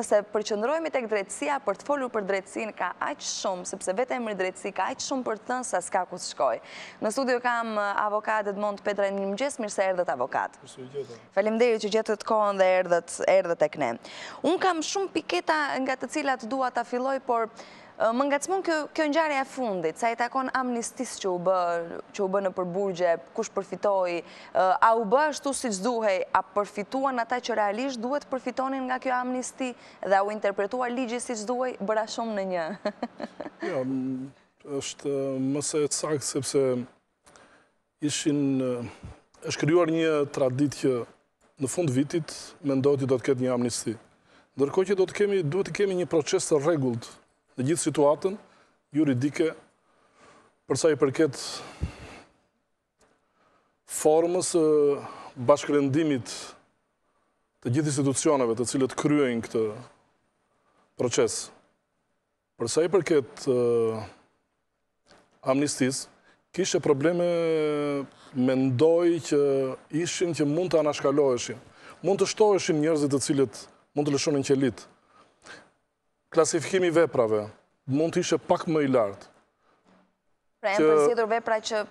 nëse përqendrohemi tek drejtësia për të folur për drejtësinë ka aq shumë, sepse vetë emri drejtësi ka aq shumë për të thënë sa s'ka ku të shkojë. Në studio kam uh, avokat Edmond Petra mirëmëngjes, mirë se erdhët avokat. Faleminderit që gjetët kohën dhe erdhët te ne. Unë kam shumë piketa nga të cilat dua ta filloj, por Më ngacmon kjo ngjarja e fundit, sa i takon amnistisë që u bë, që u bë nëpër burgje, kush përfitoi, a u bë ashtu siç duhej, a përfituan ata që realisht duhet të përfitonin nga kjo amnisti, dhe a u interpretua ligji siç duhej, bëra shumë në një. Jo, është më se e saktë, sepse ishin është krijuar një traditë që në fund vitit mendohet që do të ketë një amnisti. Ndërkohë që do të kemi duhet të kemi një proces të rregullt në gjithë situatën juridike për sa i përket formës së bashkërendimit të gjithë institucioneve të cilat kryejnë këtë proces. Për sa i përket amnistisë, kishte probleme mendoj që ishin që mund të anashkaloheshin. Mund të shtoheshin njerëzit të cilët mund të lëshonin qelitë. Klasifikimi i veprave mund të ishte pak më i lartë. Pra janë përzgjedhur vepra që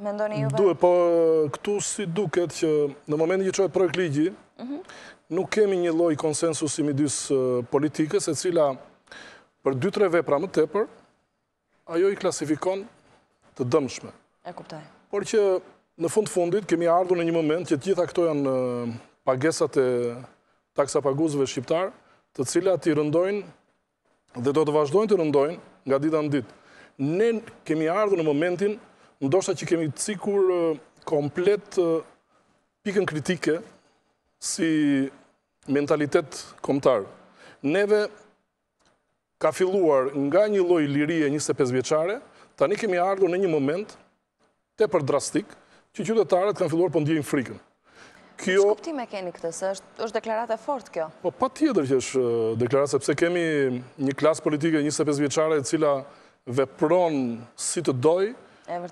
mendoni juve? Duhet, po këtu siç duket që në momentin që çohet projektligji, mhm. nuk kemi një lloj konsensusi midis politikës, e cila për 2-3 vepra më tepër ajo i klasifikon të dëmshme. E kuptoj. Por që në fund të fundit kemi ardhur në një moment që të gjitha këto janë pagesat e taksapaguesve shqiptarë, të cilat i rëndojnë dhe do të vazhdojnë të rëndojnë nga dita në ditë. Ne kemi ardhur në momentin, ndoshta që kemi cikur komplet pikën kritike si mentalitet kombëtar. Neve ka filluar nga një lloj lirie 25 vjeçare, tani kemi ardhur në një moment tepër drastik, që qytetarët kanë filluar po ndjejnë frikën. Kjo... Në ç'kuptim e keni këtë, se është, është deklaratë e fortë kjo? Po, patjetër që është deklaratë, sepse kemi një klasë politike 25 vjeçare e cila vepron si të dojë,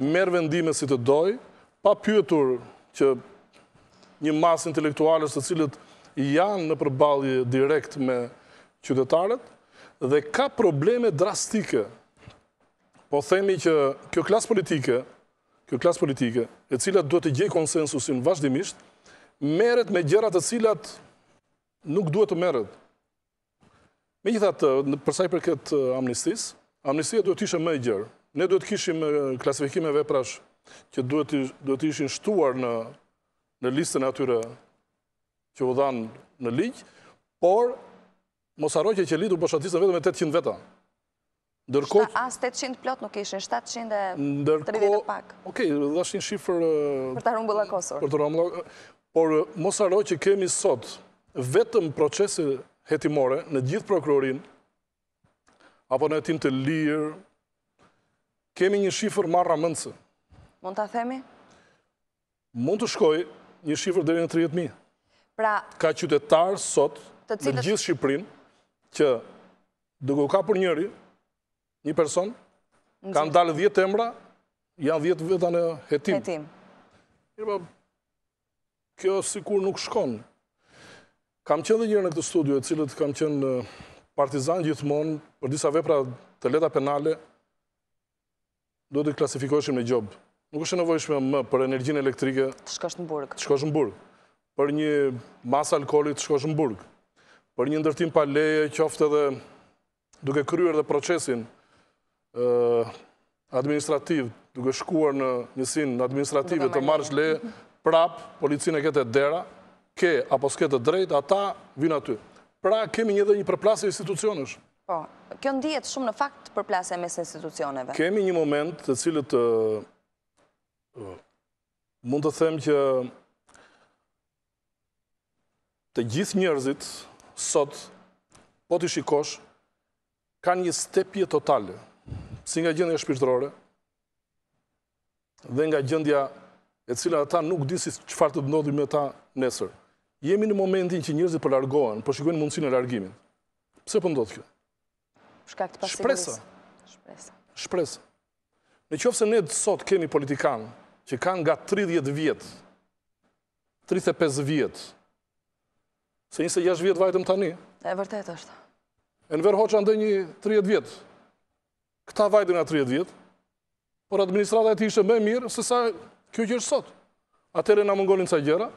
merr vendime si të dojë, pa pyetur që një masë intelektualësh të cilët janë në përballje direkt me qytetarët, dhe ka probleme drastike Po themi që kjo klasë politike, kjo klasë politike, e cila duhet të gjejë konsensusin vazhdimisht, merret me gjëra të cilat nuk duhet të merret. Megjithatë, përsa i përket amnistisë, amnistia duhet të ishe më e gjerë. Ne duhet të kishim klasifikime veprash që duhet të ishin shtuar në, në listën e atyre që u dhanë në ligj, por mos arroj që që litë u bëshatisë në vetëm e 800 veta. Ndërkohë që. As tetëqind plot nuk ishin, shtatëqind e tridhjetë e pak. Ndërkohë, okej, është një shifër. Për ta rrumbullakosur. Për ta rrumbullakosur. Por mos harro që kemi sot vetëm procese hetimore në gjithë prokurorinë, apo në hetim të lirë, kemi një shifër marramendëse. Mund ta themi? Mund të shkojë një shifër deri në 30 mijë. Pra, ka qytetarë sot në gjithë Shqipërinë që duke u kapur njëri, një person, kanë dalë 10 emra, janë 10 veta në hetim. Hetim. Mirë, kjo sikur nuk shkon. Kam qenë dhe njëherë në këtë studio, e cila kam qenë partizan gjithmonë për disa vepra të lehta penale, duhet të klasifikoheshim në gjobë. Nuk është e nevojshme më për energjinë elektrike... Të shkosh në burg. Të shkosh në burg. Për një masë alkooli të shkosh në burg. Për një ndërtim pa leje, qoftë edhe duke kryer dhe procesin administrativ, duke shkuar në njësinë administrative të marrësh leje, prapë, policinë e ke te dera, ke apo s'ke të drejtë, ata vijnë aty. Pra, kemi një dhe një përplasje institucionesh. Po, kjo ndihet shumë në fakt përplasja mes institucioneve. Kemi një moment të cilin mund të them që të gjithë njerëzit sot, po t'i shikosh, kanë një stepje totale, si nga gjendja shpirtërore, dhe nga gjendja e cila ata nuk dinë se çfarë do të ndodhë me ta nesër. Jemi në momentin që njerëzit po largohen, po po shikojnë po mundësinë e largimit. Pse për po ndodhë kjo? Shkak të pasigurisë. Shpresa. Shpresa. Në qoftë se ne sot kemi politikanë që kanë nga 30 vjet, 35 vjet, se 36 vjet vajtëm tani. E vërtetë është. Enver Hoxha ndenji 30 vjet. Këta vajtën nga 30 vjet, por administrata e tij ishte më e mirë se sa kjo që është sot. Atëherë na mungonin ca gjëra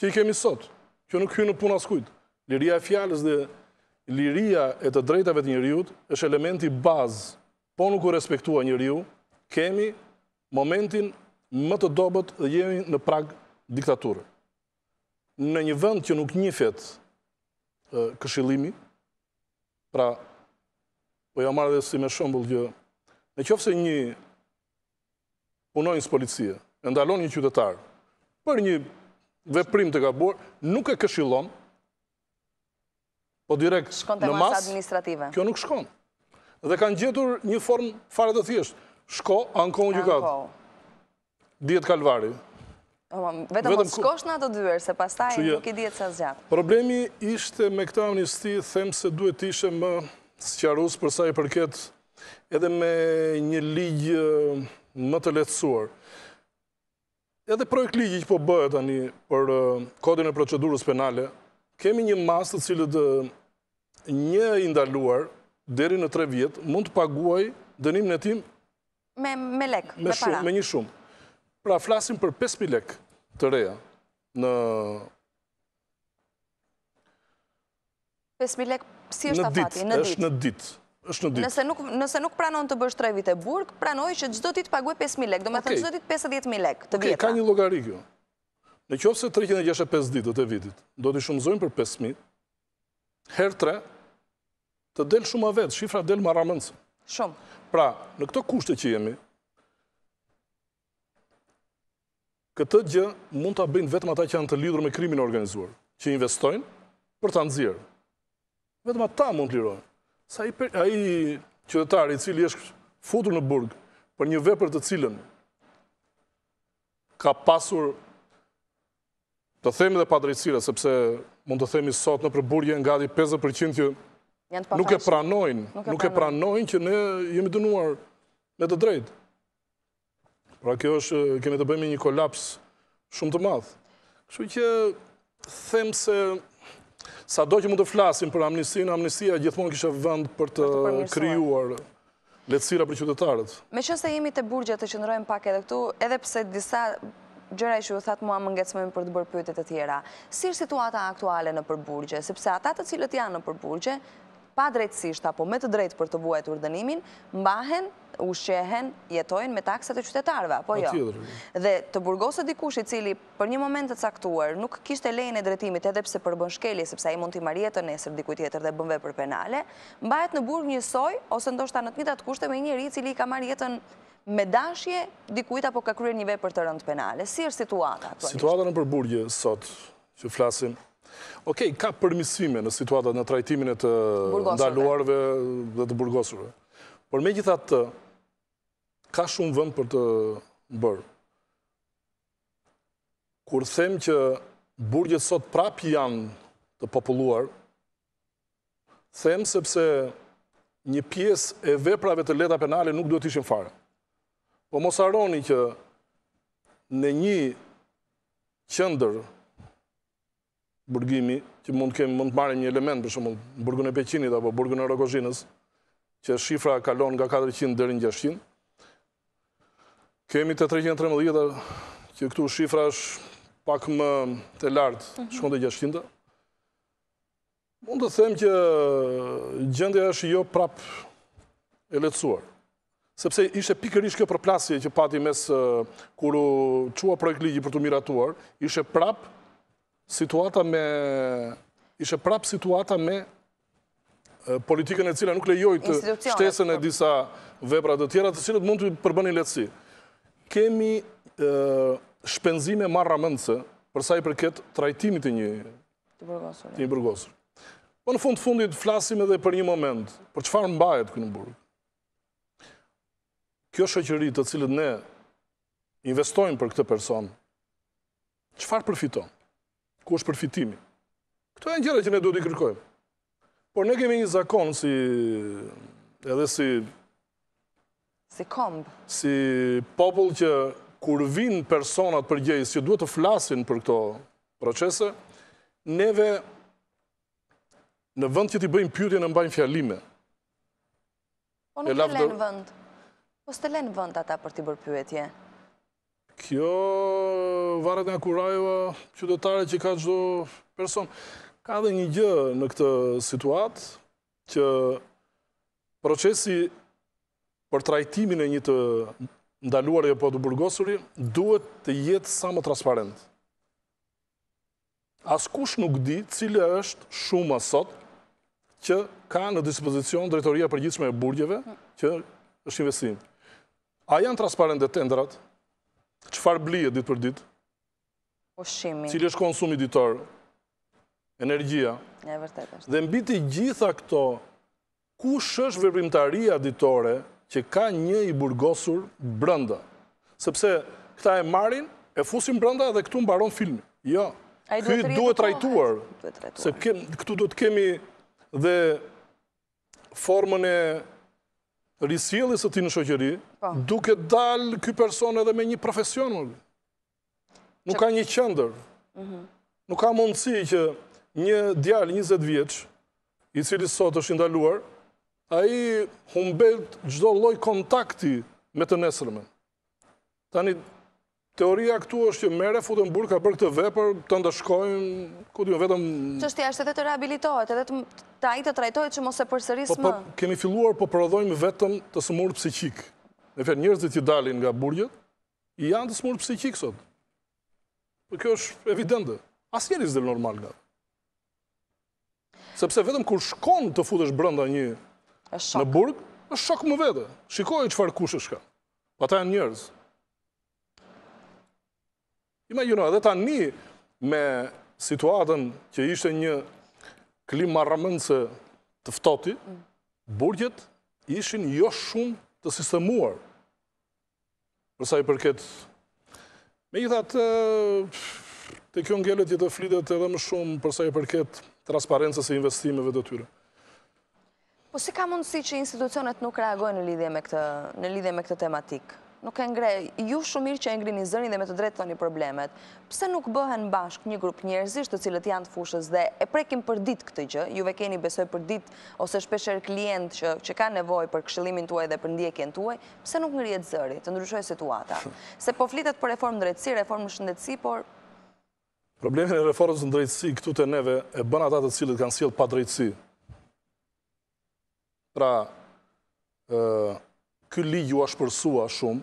që i kemi sot. Që nuk hyjnë në punë askujt. Liria e fjalës dhe liria e të drejtave të njeriut është elementi bazë. Po nuk u respektua njeriu, kemi momentin më të dobët dhe jemi në prag diktature. Në një vend që nuk njifet këshillimi, Pra, po ja marr edhe si me shembull ë, në qofë se një punonjës policie, e ndalon një qytetar, për një veprim të gabuar, nuk e këshillon, po direkt në masë, kjo nuk shkon. Dhe kanë gjetur një formë fare të thjeshtë. Shko, ankohu në gjykatë. Dihet kalvari. Vetëm mos shkosh në ato dyer, se pastaj nuk i dihet sa zgjat. Problemi ishte me këtë amnisti, them se duhet të ishte më sqarus për sa i përket edhe me një ligj më të lehtësuar. Edhe projektligji që po bëhet tani për kodin e procedurës penale, kemi një masë të cilët një i ndaluar deri në tre vjet mund të paguajë dënimin e tim Me lek, me para. Me një shumë. Pra, flasim për 5.000 lek të reja në... 5.000 lek, si është afati, në ditë? Në ditë, është në ditë. Nëse nuk pranon të bësh tre vite burg, prano që çdo ditë paguaj 5.000 lek, domethënë çdo ditë 50.000 lek të vjetra. Ka një llogari kjo. Në qoftë se 365 ditët e vitit, do t'i shumëzojmë për 5.000, herë tre, Të del shumë më vetë, shifra del marramendëse. Shumë. Pra, në këto kushte që jemi, këtë gjë mund ta bëjnë vetëm ata që janë të lidhur me krimin e organizuar, që investojnë për ta nxjerrë. Vetëm ata mund të lirohen. Se ai qytetari i cili është futur në burg për një vepër të cilën ka pasur të themi dhe padrejtësira, sepse mund të themi sot nëpër burgje janë gati 50 për qind që nuk e pranojnë, nuk e pranojnë që ne jemi dënuar me të drejtë. Pra kjo është, kemi të bëjmë me një kolaps shumë të madh. Kështu që them se sado që mund të flasim për amnistinë, amnistia gjithmonë kishte vend për të krijuar Lehtësira për qytetarët. Meqenëse jemi te burgjet të qëndrojmë pak edhe këtu, edhe pse disa gjëra që ju thatë mua më ngacmojnë për të bërë pyetje të tjera. Si është situata aktuale nëpër burgje? Sepse ata të cilët janë nëpër burgje, padrejtësisht apo me të drejtë për të vuajtur dënimin, mbahen, ushqehen, jetojnë me taksat e qytetarëve, apo jo? Patjetër. Dhe të burgoset dikush i cili Për një moment të caktuar, nuk kishte lejen e drejtimit edhe pse përbën shkelje sepse ai mund t'i marrë jetën nesër dikujt tjetër dhe bën vepër penale, mbahet në burg njësoj ose ndoshta në të njëjtat kushte me një njeri i cili i ka marrë jetën me dashje dikujt apo ka kryer një vepër të rëndë penale. Si është situata aktualisht? Situata nëpër burgje sot që flasim Okej, ka përmirësime në situatat në trajtimin e të ndaluarve dhe të burgosurve. Por megjithatë, ka shumë vend për të bërë. Kur them që burgjet sot prapë janë të populluar, them sepse një pjesë e veprave të lehta penale nuk duhet të ishin fare. Po mos harroni që në një qendër burgimi, që mund të kemi, mund të marrim një element, për shembull, burgun e Peqinit apo burgun e Rrogozhinës, që shifra kalon nga 400 deri në 600. Kemi te 313 që këtu shifra është pak më e lartë, mhm. shkon te 600. Mund të them që gjendja është jo prap e lehtësuar. Sepse ishte pikërisht kjo përplasje që pati mes kur u çua projektligji për t'u miratuar, ishte prap situata me ishte prap situata me politikën e cila nuk lejoi të shtesën e po. disa vepra të tjera të cilat mund të përbënin lehtësi. Kemi shpenzime marramendëse përsa i përket trajtimit të një Të burgosur. Të burgosur. Po në fund fundit flasim edhe për një moment, për çfarë mbahet ky në burg. Kjo shoqëri të cilët ne investojmë për këtë person, çfarë përfiton? Ku është përfitimi? Këto janë gjëra që ne duhet t'i kërkojmë. Por ne kemi një zakon si edhe si Si komb. Si popull që kur vijnë personat përgjegjës që duhet të flasin për këto procese, neve në vend që t'i bëjmë pyetje na mbajnë fjalime. Po nuk të lënë vend. Po s'të lënë vend ata për t'i bërë pyetje. Kjo varet nga kurajoja qytetare që ka çdo person. Ka dhe një gjë në këtë situatë, që procesi për trajtimin e një të ndaluari apo të burgosuri duhet të jetë sa më transparent. Askush nuk di cila është shuma sot që ka në dispozicion drejtoria e përgjithshme e burgjeve që është investim. A janë transparente tenderat? Çfarë blihet ditë për ditë? ushqimi. Cili është konsumi ditor, energjia. E vërtetë është. Dhe mbi të gjitha këto, kush është veprimtaria ditore që ka një i burgosur brenda? Sepse këta e marrin, e fusin brenda dhe këtu mbaron filmi. Jo, ky duhet trajtuar, se këtu duhet të kemi dhe formën e risjelljes së tij në shoqëri, po. duke dalë ky person edhe me një profesion, më Nuk ka një qendër. Mhm. Nuk ka mundësi që një djalë 20 vjeç, i cili sot është i ndaluar, ai humbet çdo lloj kontakti me të nesërmen. Tani, teoria këtu është që merre fute në burg ka bërë këtë vepër, të ndëshkojmë, ku të ju vetëm... Çështja është edhe të rehabilitohet, edhe të ta të trajtohet që mos e përsërisë po, po, më. Kemi filluar, po prodhojmë vetëm të sëmurë psikikë. Në fakt njerëzit që dalin nga burgjet, Janë të sëmurë psikikë sot. Po kjo është evidente. Asnjeri s'del normal nga. Sepse vetëm kur shkon të futesh brenda një në burg, është shok më vete. Shikoji çfarë kushtesh ka. Po ata janë njerëz. Imagjino edhe tani me situatën që ishte një klimë marramendëse të ftohti, burgjet ishin jo shumë të sistemuar. Për sa i përket... Megjithatë, te kjo ngelet që të flitet edhe më shumë për sa i përket transparencës e investimeve të tyre. Po si ka mundësi që institucionet nuk reagojnë në lidhje me këtë, në lidhje me këtë tematikë? Nuk e ngre, ju shumë mirë që e ngrini zërin dhe me të drejtë thoni problemet. Pse nuk bëhen bashkë një grup njerëzish të cilët janë të fushës dhe e prekim përditë këtë gjë, juve keni besoj përditë ose shpeshherë klientë që, që kanë nevojë për këshillimin tuaj dhe për ndjekjen tuaj, Pse nuk ngrihet zëri, të ndryshojë situata? Se po flitet për reformë drejtësi, reformë në shëndetësi, por... Problemi i reformës në drejtësi këtu te neve e bëjnë ata të cilët kanë sjellë padrejtësi. Pra, ky ligj u ashpërsua shumë,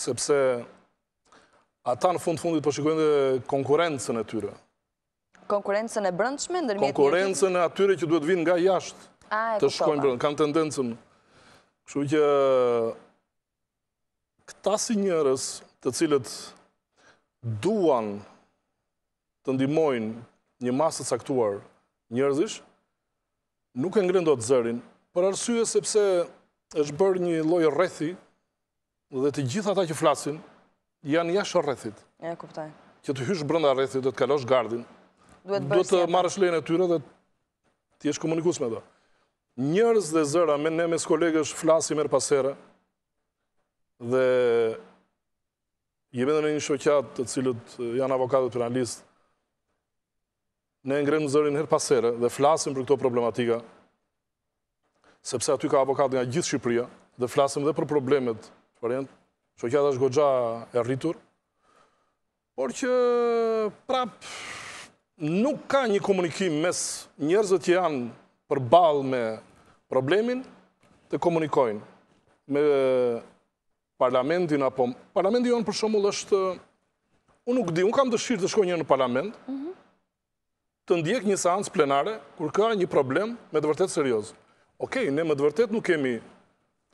sepse ata në fund të fundit po shikojnë dhe konkurrencën e tyre. Konkurrencën e brendshme ndërmjet një... Konkurrencën e atyre që duhet të vijnë nga jashtë të shkojnë brenda. Kanë tendencën. Kështu që këta si njerëz të cilët duan të ndihmojnë një masë të caktuar njerëzish, nuk e ngrenë dot zërin, për arsye sepse është bërë një lloj rrethi dhe të gjithë ata që flasin, janë jashtë rrethit. E kuptoj. Që të hysh brenda rrethit dhe të kalosh gardhin, duhet të marrësh lejen e tyre dhe të jesh komunikus me to. Njerëz dhe zëra, ne, ne mes kolegësh flasim herë pas here, dhe jemi dhe në një shoqatë të cilët janë avokatët penalistë, Ne e ngremë zërin herë pas here dhe flasim për këto problematika, sepse aty ka avokatë nga gjithë Shqipëria, dhe flasim dhe për problemet, për jenë, shoqata është goxha e rritur, por që prapë nuk ka një komunikim mes njerëzit që janë përballë me problemin, të komunikojnë me parlamentin apo parlamenti jonë për shembull është unë nuk di, unë kam dëshirë të shkoj njëherë në parlament, mhm. të ndjek një seancë plenare kur ka një problem me të vërtetë serioz. Okej, ne me të vërtetë nuk kemi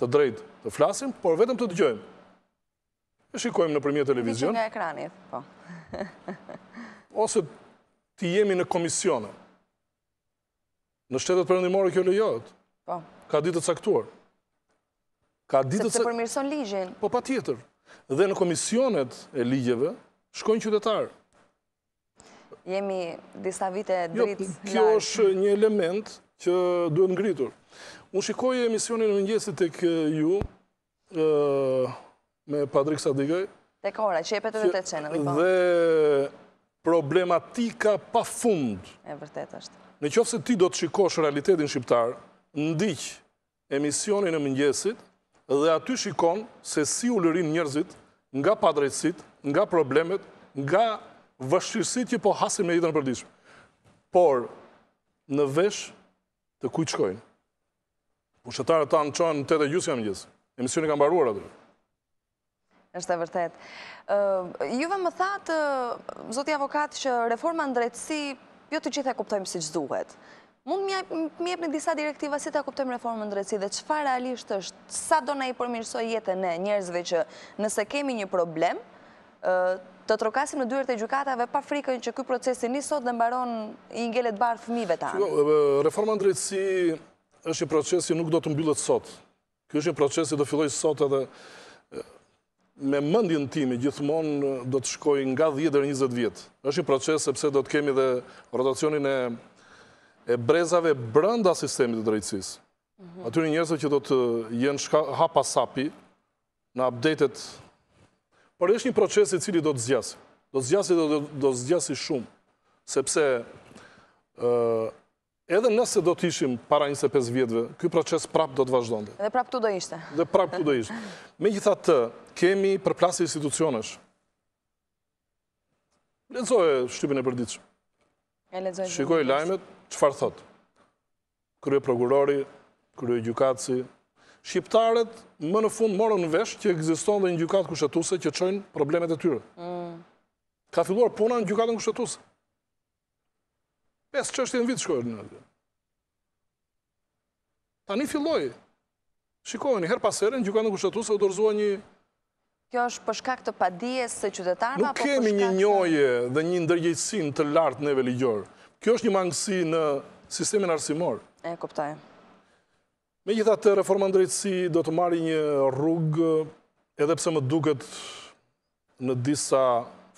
të drejtë të flasim, por vetëm të dëgjojmë. E shikojmë nëpërmjet televizionit. Nga ekranit, po. Ose të jemi në komisione. Në shtetet perëndimore kjo lejohet. Po. Ka ditë të caktuar. Ka ditë të... Sepse përmirëson ligjin. Po patjetër. Dhe në komisionet e ligjeve, shkojnë qytetarë. Jemi disa vite jo, dritë larg. Kjo është një element që duhet ngritur. Unë shikoj emisionin e mëngjesit tek ju, me Patrik Sadikaj. Tek ora, qepet edhe te qenë. Po. Dhe problematika pa fund. E vërtetë është. Në qoftë se ti do të shikosh realitetin shqiptar, ndiq emisionin e mëngjesit, dhe aty shikon se si ulërijnë njerëzit nga padrejtësitë, nga problemet, nga vështirësitë që po hasim në jetën e përditshme. Por, në vesh të kujt shkojnë. Pushtetarët tanë çohen në tetë e gjysmë të mëngjesit. Emisioni ka mbaruar aty. Është e vërtetë. Ju më thatë, zoti avokat, që reforma në drejtësi, jo të gjithë e kuptojmë siç duhet. Mund të më jepni disa direktiva si ta kuptojmë reformën në drejtësi dhe çfarë realisht është, sa do na e përmirësojë jetën e njerëzve që nëse kemi një problem, të trokasim në dyert e gjykatave pa frikën që ky procesi nis sot dhe mbaron i ngelet barrë fëmijëve tanë. Shiko, reforma në drejtësi është një proces që nuk do të mbyllet sot. Ky është një proces që do fillojë sot edhe me mendjen time gjithmonë do të shkojë nga 10 deri në 20 vjet. është një proces sepse do të kemi dhe rotacionin e, e brezave brenda sistemit të drejtësisë. Mhm. Atyre njerëzve që do të jenë shka, hap pas hapi, në update-et, por është një proces i cili do të zgjasë. Do të zgjasë dhe do të zgjasë shumë, sepse edhe nëse do të ishim para 25 vjetëve, ky proces prap do të vazhdonte. Dhe prap këtu do ishte. Dhe prap këtu do ishte. Megjithatë, kemi përplasje institucionesh. Lexoje shtypin e përditshëm. Shikoji lajmet, çfarë thotë. Kryeprokurori, kryegjykatësi, shqiptarët më në fund morën vesh që ekziston dhe një gjykatë kushtetuese që çojnë problemet e tyre. Mm. Ka filluar puna në gjykatën kushtetuese. Pesë çështje në vit shkojnë në atë. Tani filloi Shikoni, herë pas here në Gjykatën Kushtetuese u dorëzuan Kjo është për shkak të padijes së qytetarëve apo për shkak të Nuk kemi një njohje dhe një ndërgjegjësim të lartë neve ligjor. Kjo është një mangësi në sistemin arsimor. E kuptoj. Megjithatë reforma në drejtësi do të marrë një rrugë edhe pse më duket në disa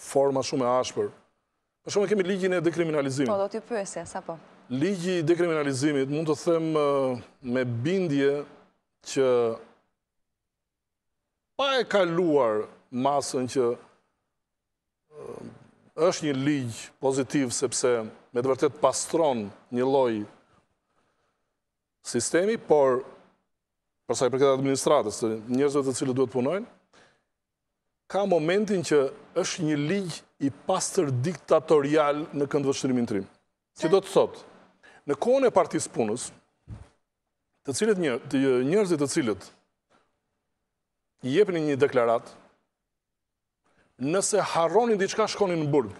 forma shumë e ashpër. Për shembull kemi ligjin e dekriminalizimit. Po, do t'ju pyesja, sa po? Ligji i dekriminalizimit mund të them me bindje që pa e kaluar masën që është një ligj pozitiv sepse me të vërtetë pastron një lloj sistemi, por përsa i përket administratës, njerëzve të cilët duhet punojnë, Ka momente që është një ligj i pastër diktatorial në këndvështrimin tim. Që do të thotë, në kohën e Partisë Punës, të cilët, njerëzit të cilët jepnin një deklaratë, nëse harronin diçka shkonin në burg.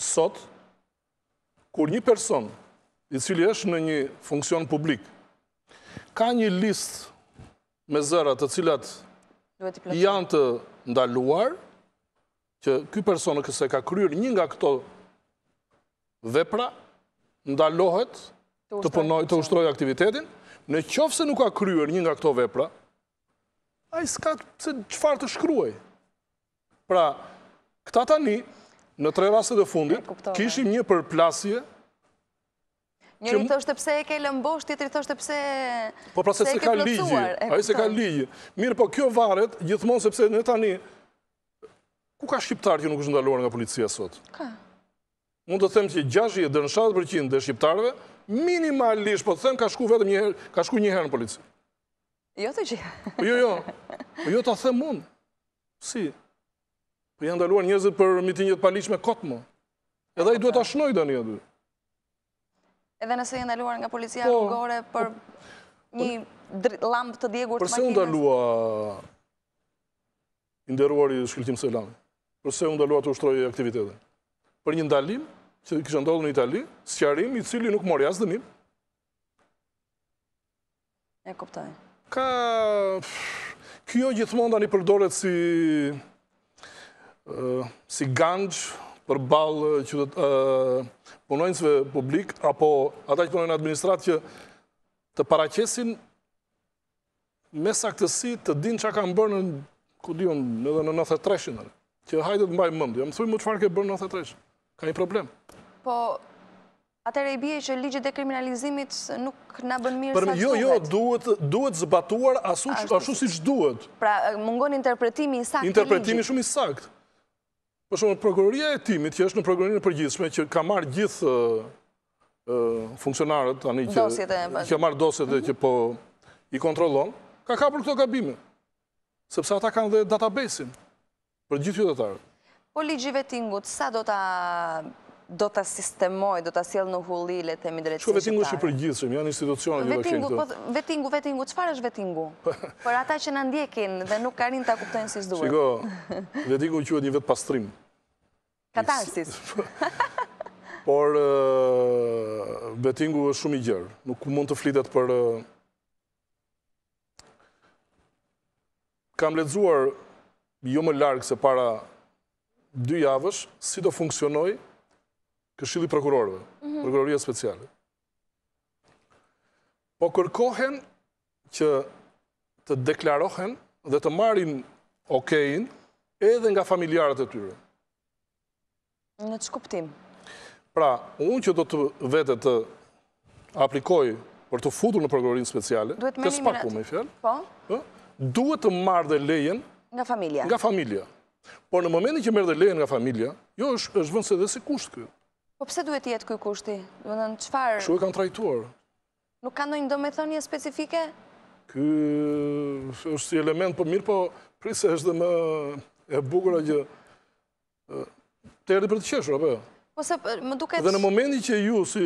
Sot, kur një person i cili është në një funksion publik, ka një listë me zëra të cilat janë të ndaluar, që ky person nëse ka kryer një nga këto vepra, ndalohet të punojë të ushtrojë aktivitetin, në qoftë se nuk ka kryer një nga këto vepra, ai s'ka çfarë të shkruajë. Pra, këta tani, në tre rastet e fundit, kishim një përplasje... Njëri thoshte pse e ke lënë bosh, tjetri thoshte pse po, pra, e ke plotësuar. Ai s'e ka ligji. Mirëpo kjo varet, gjithmonë sepse ne tani, ku ka shqiptar që nuk është ndaluar nga policia sot? Ka. Mund të them që 60 deri në 70% e shqiptarëve, minimalisht, po të them, ka shkuar vetëm njëherë, ka shku njëherë në polici. Jo të gjithë. Po jo, jo. Po jo ta them unë. Si? Po janë ndaluar njerëzit për mitingjet e paligjshme kot, mo. Edhe ai duhet ta shënojë dhe atë aty. Edhe nëse je ndaluar nga policia po, rrugore po. për një llambë të djegur të makinës. Përse u ndalua i nderuari Shqiprim Selami? Përse u ndalua të ushtrojë aktivitetin? Për një ndalim që kishte ndodhur në Itali, sqarim i cili nuk mori as dënim, E kuptoj. Ka... Kjo gjithmonë tani përdoret si... si kanxhë përballë qytet... punonjësve publik, apo ata që punojnë në administratë që të paraqesin me saktësi të dinë çka kanë bërë në... ku di unë, edhe në 93-shin, që hajde ta mbaj mend. Ja më thuaj mu çfarë ke bërë në 93-shin. Ka një problem. Po, Atëherë i bie që ligji i dekriminalizimit nuk na bën mirë sa duhet. Jo, jo, duhet duhet zbatuar ashtu ashtu siç duhet. Pra mungon interpretimi i saktë. Interpretimi shumë i saktë. Për shembull, prokuroria e timit që është në prokurorinë e përgjithshme që ka marrë gjithë funksionarët tani që ka marrë dosjet dhe që po i kontrollon, ka kapur këto gabime. Sepse ata kanë dhe database-in. Për gjithë qytetarët. Po ligji i vetingut, sa do ta do ta sistemoj, do ta sjellë në hulli, le të themi drejtësinë shqiptare. Shiko vetingu është i përgjithshëm, janë institucionet që do kenë këtë. Po vetingu, vetingu, çfarë është vetingu? Për ata që na ndjekin dhe nuk arrijnë ta kuptojnë siç duhet. Shiko, vetingu quhet një vetpastrim. Katarsis. Por vetingu është shumë i gjerë. Nuk mund të flitet për Kam lexuar jo më larg se para dy javësh, si do funksionojë këshilli i prokurorëve, mhm. prokuroria speciale. Po kërkohen që të deklarohen dhe të marrin okejn edhe nga familjarët e tyre. Në ç'kuptim? Pra, unë që do të vete të aplikoj për t'u futur në prokurorinë speciale, te SPAK-u me një fjalë, po? po? duhet të marr dhe lejen nga familja. Nga familja. Por në momentin që merr dhe lejen nga familja, jo është vënë se dhe si kusht ky. Po pse duhet jetë ky kushti? Në në çfarë... Ja e kanë trajtuar. Nuk ka ndonjë domethënie specifike? Ky është si element, po mirë, po prit se është dhe më e bukura gjë. Të erdhi për të qeshur apo jo? Po se më duket Dhe në momentin që ju si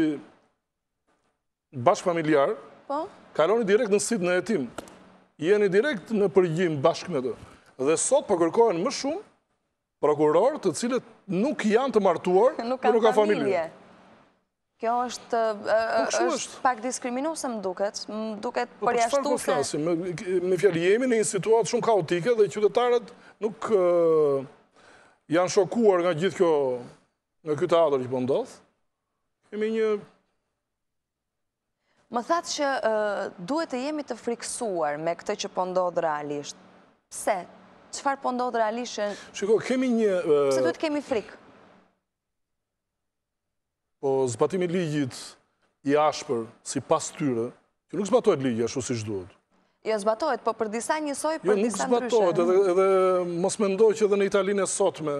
bashkëfamiljar, po kaloni direkt në sitë, në hetim. Jeni direkt në përgjim bashkë me të. Dhe sot po kërkohen më shumë Prokurorë të cilët nuk janë të martuar dhe nuk kanë familje. Kjo është po pak diskriminuese më duket, më duket po, përjashtuese... Me një fjalë jemi në një situatë shumë kaotike dhe qytetarët nuk janë shokuar nga gjithë kjo, nga ky teatër që po ndodh. Kemi një Më thatë që duhet të jemi të frikësuar me këtë që po ndodh realisht. Pse? Çfarë po ndodh realisht që... Shiko, kemi një... Pse duhet kemi frikë? Po, zbatimi i ligjit i ashpër, sipas tyre, që nuk zbatohet ligji ashtu siç duhet. Jo, zbatohet, po për disa njësoj, jo, për disa ndryshe. Jo, nuk zbatohet, edhe mos mendo që edhe në Italinë e sotme,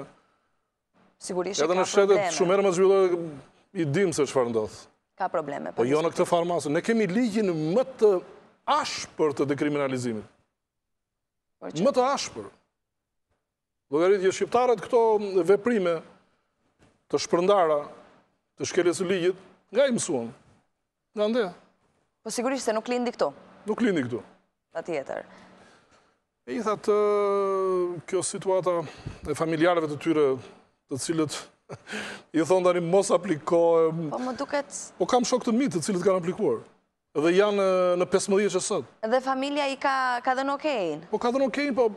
Sigurisht që ka probleme. Edhe në shtetet shumë herë më të zhvilluara, e dimë se çfarë ndodh. Ka probleme. Po jo në këtë farë masë. Ne kemi ligjin më të ashpër të dekriminalizimit. Më të ashpër. Llogarit që shqiptarët këto veprime të shpërndara, të shkeljes së ligjit, nga i mësuan? Nga ne? Po sigurisht se nuk lindi këtu. Nuk lindi këtu. Patjetër. E gjithë kjo situata e familjarëve të tyre të cilët i thonë tani mos aplikohem. Po më duket... Po kam shokë të mi të cilët kanë aplikuar. Dhe janë në 15 që sot. Dhe familja i ka, ka dhënë okejin. Po ka dhënë okejin, po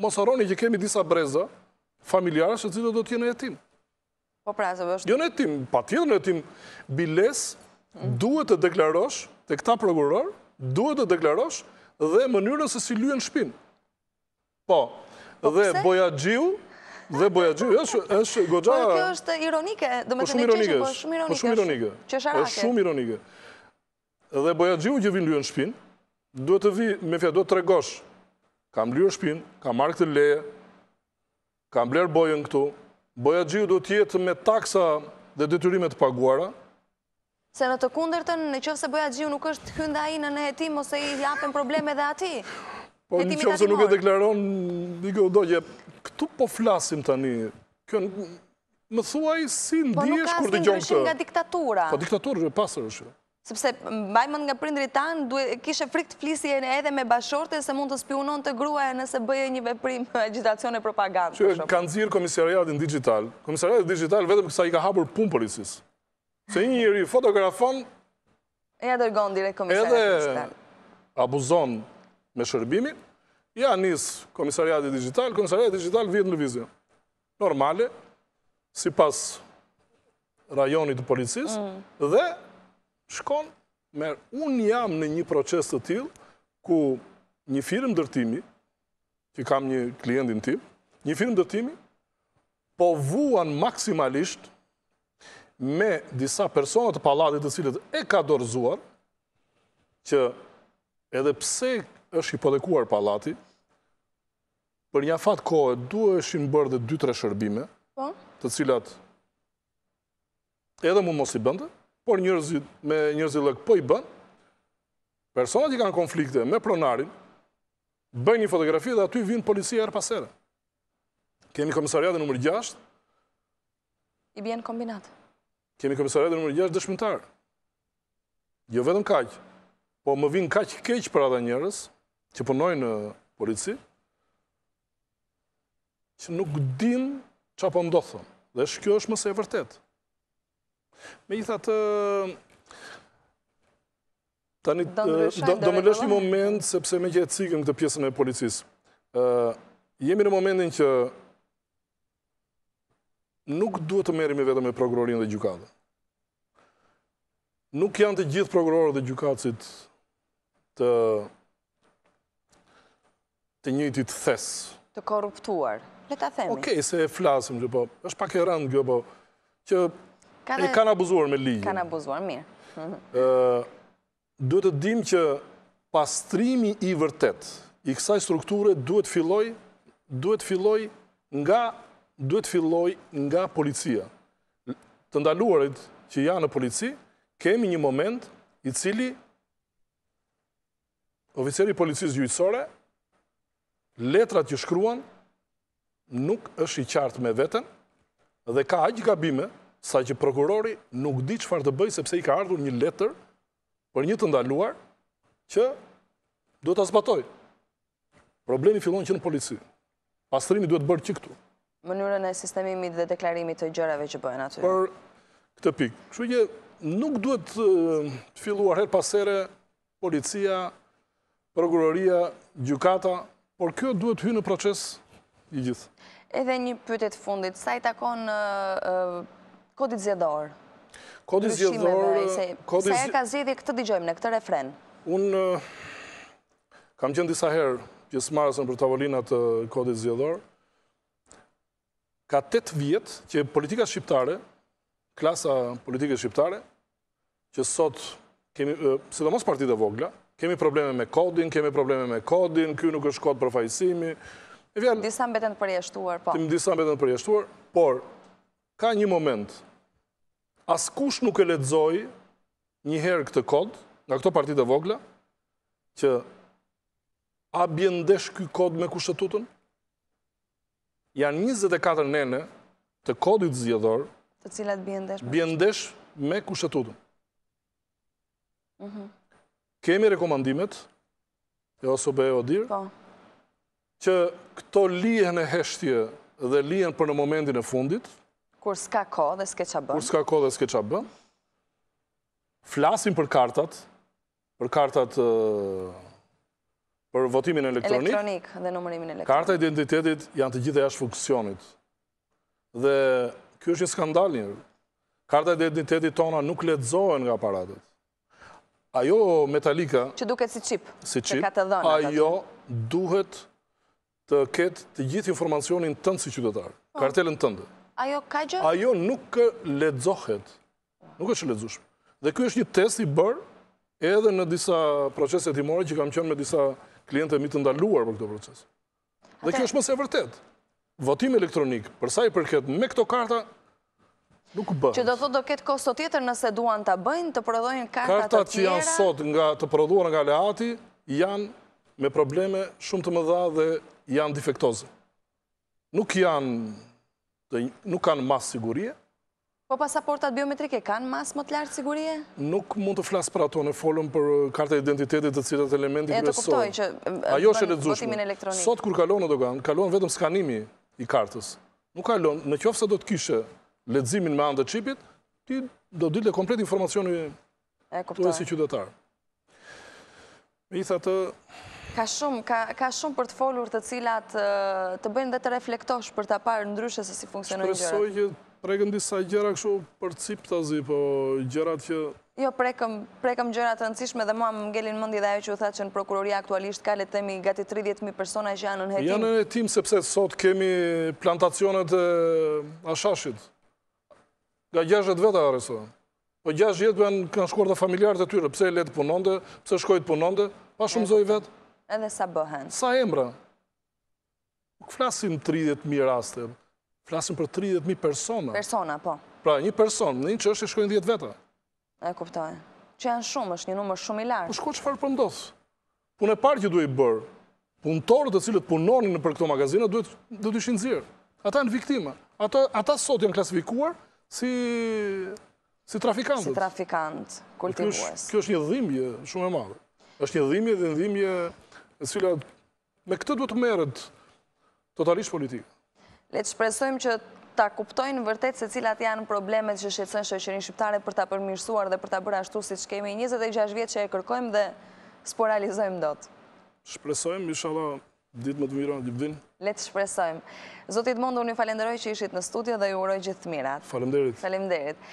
mos harroni që kemi disa breza familjarësh të cilët do të jenë në hetim. Po pra, se vështë... Jo në hetim, patjetër në hetim, biles duhet të deklarosh, te këta prokurorë, duhet të deklarosh dhe mënyrën se si lyen shpinë. Po, po dhe bojaxhiu, dhe bojaxhiu, është goxha... Po kjo është ironike, dhe më bën të qesh, po shumë ironike. Po shumë ironike, po shumë ironike. Dhe bojaxhiu që vjen lyen shpinë, duhet të vijë, me fja, duhet të tregosh, kam lyer shpinë, kam marrë këtë leje, Kam blerë bojën këtu. Bojaxhiu duhet të jetë me taksa dhe detyrime të paguara. Se në të kundërtën, në qoftë se bojaxhiu nuk është hyn dhe ai nën hetim ose i hapen probleme dhe atij. Po në qoftë se nuk e deklaron, dikë do gjejë, këtu po flasim tani. Kjo më thuaj si ndihesh kur dëgjon këtë. Po nuk ka asnjë ndryshim nga diktatura. Po diktaturë e pastër është. Sepse, mbaj mend nga prindërit tanë, kishe frikë të flisje edhe me bashkëshorten se mund të spiunonte gruaja nëse bëje një veprim agjitacion e propagandë. Që kanë nxjerrë komisariatin dixhital, komisariati dixhital vetëm sa i ka hapur punë policisë. Se një njeri fotografon... E ia dërgon direkt komisariatit dixhital. Edhe abuzon me shërbimin, ia nis komisariatit dixhital, komisariati dixhital vihet në lëvizje. normale, sipas rajonit të policisë, mm. dhe shkon merr, unë jam në një proces të tillë, ku një firmë ndërtimi, që kam një klientin tim, një firmë ndërtimi, po vuan maksimalisht me disa persona të pallatit të cilët e ka dorëzuar, që edhe pse është hipotekuar pallati, Për një afat kohe duheshin bërë dhe dy-tre shërbime, po. të cilat edhe mund mos i bënte, por njerëzit me njerëzillëk po i bën, personat që kanë konflikte me pronarin, bëjnë një fotografi dhe aty vjen policia herë pas here. Kemi komisariatin numër 6. I bie Kombinat. Kemi komisariatin numër gjashtë dëshmitar. Jo vetëm kaq, po më vjen kaq keq për ata njerëz që punojnë në polici, që nuk din çfarë po ndodh. Dhe është kjo është më se e vërtetë. Megjithatë tani do më lësh një moment sepse meqë e cekëm këtë pjesën e policisë. Ë jemi në momentin që nuk duhet të merremi vetëm me prokurorin dhe gjykatën. Nuk janë të gjithë prokurorët dhe gjykatësit të të njëjtit thes. Të korruptuar, le ta themi. Okej, okay, se e flasim që po, është pak e rëndë kjo po, që kanë, e kanë abuzuar me ligjin. Kanë abuzuar, mirë. Ë, Duhet të dimë që pastrimi i vërtetë i kësaj strukture duhet fillojë duhet fillojë nga duhet fillojë nga policia. Të ndaluarit që janë në polici, kemi një moment i cili oficeri i policisë gjyqësore letrat që shkruan nuk është i qartë me veten dhe ka aq gabime sa që prokurori nuk di çfarë të bëjë sepse i ka ardhur një letër për një të ndaluar që duhet ta zbatojë. Problemi fillon që në polici. Pastrimi duhet bërë që këtu mënyrën e sistemimit dhe deklarimit të gjërave që bëhen aty. Për këtë pikë. Kështu që nuk duhet të filluar herë pas here Policia, prokuroria, gjykata, por kjo duhet të hyjë në proces i gjithë. Edhe një pyetje të fundit, sa i takon kodit zgjedhor? Kodit zgjedhor, se sa ka zgjedhje këtë dëgjojmë në këtë refren. Unë kam qenë disa herë pjesëmarrës nëpër tavolinat të kodit zgjedhor. ka tetë vjet që politika shqiptare, klasa politike shqiptare, që sot kemi, sidomos partitë e vogla, kemi probleme me kodin, kemi probleme me kodin, ky nuk është kod përfaqësimi. Tim disa mbeten të përjashtuar, po. Disa mbeten të përjashtuar, por ka një moment, askush nuk e lexoi njëherë këtë kod, nga këto partitë e vogla, që a bie ndesh ky kod me kushtetutën? Janë njëzet e katër nene të kodit zgjedhor të cilat bien ndesh me, bien ndesh me kushtetutën. Mhm. Kemi rekomandimet e OSBE ODIHR, po. që këto lihen në heshtje dhe lihen për në momentin e fundit, kur s'ka kohë dhe s'ke ça bën, kur s'ka kohë dhe s'ke ça bën, flasim për kartat, Për kartat për votimin elektronik. Elektronik dhe numërimin elektronik. Kartat e identitetit janë të gjitha jashtë funksionit. Dhe ky është një skandal një. Kartat e identitetit tona nuk lexohen nga aparatet. Ajo metalika... Që duket si çip. Si çip. Ajo duhet të ketë të gjithë informacionin tënd si qytetar, po. kartelën tënde. Ajo ka gjë? Ajo nuk lexohet, nuk është e lexueshme. Dhe ky është një test i bërë edhe në disa procese hetimore që kam qënë me disa klientë të mi të ndaluar për këto procese. Dhe kjo është më se e vërtetë. Votimi elektronik, për sa i përket me këto karta, Që do thotë do ketë kosto tjetër nëse duan të bëjnë, të prodhojnë karta të tjera? Kartat që janë sot nga të prodhuara nga Aleati, janë me probleme shumë të mëdha dhe janë difektoze. Nuk janë, nuk kanë masë sigurie. Po pasaportat biometrike kanë masë më të lartë sigurie? Nuk mund të flas për ato ne folëm për kartat e identitetit të cilat elementi kryesor. E kuptoj që bën votimin elektronik. Sot kur kalon në doganë, kalon vetëm skanimi i kartës. Nuk kalon, në qoftë se do të kishe leximin me anë të çipit, ty do dilte komplet informacioni të e si qytetar. Me i tha të... Ka shumë, ka shumë për të folur të cilat të bëjnë dhe të reflektosh për ta parë ndryshe se si funksionojnë gjërat. Shpresoj që prekëm disa gjëra kështu përciptazi, po gjërat që Jo, prekëm, prekëm gjëra të rëndësishme dhe mua më ngeli në mendje edhe ajo që u tha që prokuroria aktualisht ka le të themi gati 30000 persona që janë në hetim. Janë në hetim sepse sot kemi plantacionet e hashashit. Nga 60 veta arrestohen. Po 60 veta kanë kanë shkuar dhe familjarët e tyre, pse e le të punonte, pse shkoi të punonte, pa shumëzoji vetë edhe sa bëhen. Sa emra. Nuk flasim tridhjetë mijë raste, flasim për tridhjetë mijë persona. Persona, po. Pra, një person, në një çështje shkojnë dhjetë veta. E kuptoj. Që janë shumë, është një numër shumë i lartë. Po shiko çfarë po ndodh. Po puna e parë që duhej bërë, punëtorët të cilët punonin në për këto magazina, duhet të ishin nxjerrë. Ata janë viktima. Ata sot janë klasifikuar si si trafikantë. Si trafikantë, kultivues. Kjo është një dhimbje shumë e madhe. është një dhimbje dhe një dhimbje e cila Me këtë duhet të merret totalisht politika. Le të shpresojmë që ta kuptojnë vërtet se cilat janë problemet që shqetësojnë shoqërinë shqiptare për ta përmirësuar dhe për ta bërë ashtu siç kemi 26 vjet që e kërkojmë dhe s'po realizojmë dot. Shpresojmë inshallah ditë më të mira që vijnë. Le të shpresojmë. Zoti Edmond, unë ju falenderoj që ishit në studio dhe ju uroj gjithë të mirat. Faleminderit. Faleminderit.